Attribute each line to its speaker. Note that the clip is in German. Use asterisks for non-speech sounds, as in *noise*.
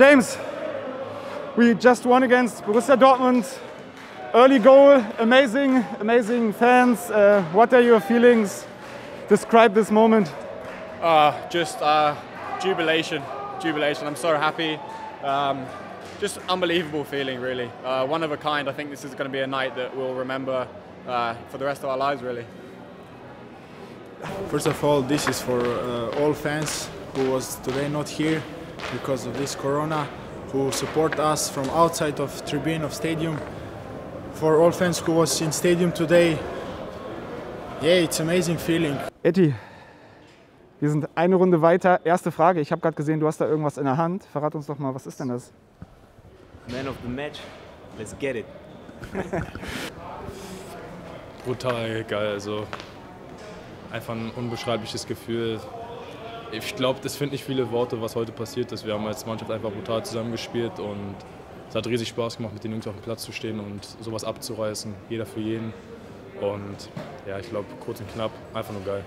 Speaker 1: James, we just won against Borussia Dortmund. Early goal, amazing, amazing fans. Uh, what are your feelings? Describe this moment.
Speaker 2: Uh, just uh, jubilation, jubilation. I'm so happy. Um, just unbelievable feeling, really. Uh, one of a kind. I think this is going to be a night that we'll remember uh, for the rest of our lives, really.
Speaker 3: First of all, this is for uh, all fans who was today not here because of this corona, who support us from outside of tribune of stadium. For all fans who was in stadium today, yeah, it's amazing feeling.
Speaker 1: Etty, wir sind eine Runde weiter. Erste Frage, ich habe gerade gesehen, du hast da irgendwas in der Hand. Verrat uns doch mal, was ist denn das?
Speaker 4: Man of the match, let's get it. *laughs*
Speaker 5: Brutal geil, also einfach ein unbeschreibliches Gefühl. Ich glaube, das finden nicht viele Worte, was heute passiert ist. Wir haben als Mannschaft einfach brutal zusammengespielt und es hat riesig Spaß gemacht, mit den Jungs auf dem Platz zu stehen und sowas abzureißen, jeder für jeden. Und ja, ich glaube, kurz und knapp, einfach nur geil.